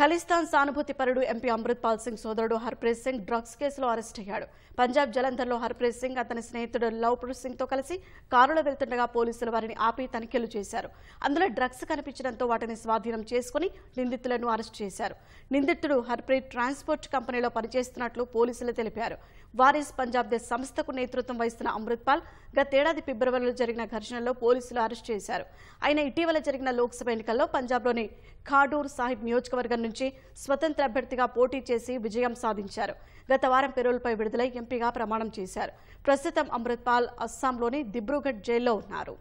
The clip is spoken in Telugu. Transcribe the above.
ఖలిస్తాన్ సానుభూతి పరుడు ఎంపీ అమృత్పాల్ సింగ్ సోదరుడు హర్ప్రీత్ సింగ్ డ్రగ్స్ కేసులో అరెస్ట్ అయ్యాడు. పంజాబ్ జలంధర్లో హర్ప్రీత్ సింగ్ అతని స్నేహితుడు లవ్ప్రీత్ సింగ్తో కలిసి కారులో వెళ్తుండగా పోలీసులు వారిని ఆపి తనిఖీలు చేశారు. అందులో డ్రగ్స్ కనిపించడంతో వాటిని స్వాధీనం చేసుకుని నిందితులను అరెస్ట్ చేశారు. నిందితుడు హర్ప్రీత్ ట్రాన్స్పోర్ట్ కంపెనీలో పనిచేస్తున్నట్లు పోలీసులు తెలిపారు. వారిస్ పంజాబ్ దేశ్ సంస్థకు నేతృత్వం వహిస్తున్న అమృత్పాల్ గతేడాది ఫిబ్రవరిలో జరిగిన ఘర్షణలో పోలీసులు అరెస్ట్ చేశారు. ఆయన ఇటీవల జరిగిన లోక్సభ ఎన్నికల్లో పంజాబ్లోని ఖాడూర్ సాహిబ్ నియోజకవర్గం నుంచి స్వతంత్ర అభ్యర్థిగా పోటీ చేసి విజయం సాధించారు. గత వారం పెరోల్పై విడుదలై ఎంపీగా ప్రమాణం చేశారు. ప్రస్తుతం అమృత్పాల్ అస్సాంలోని దిబ్రూగఢ్ జైల్లో ఉన్నారు.